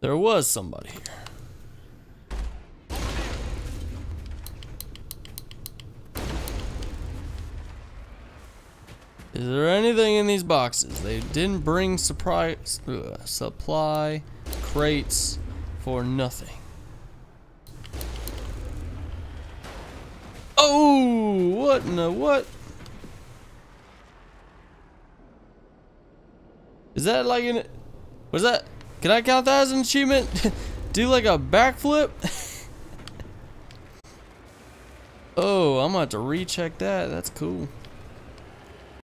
There was somebody here. Is there anything in these boxes? They didn't bring surprise, uh, supply crates for nothing. Oh, what in the what? Is that like an, was that, can I count that as an achievement? Do like a backflip? oh, I'm gonna have to recheck that. That's cool.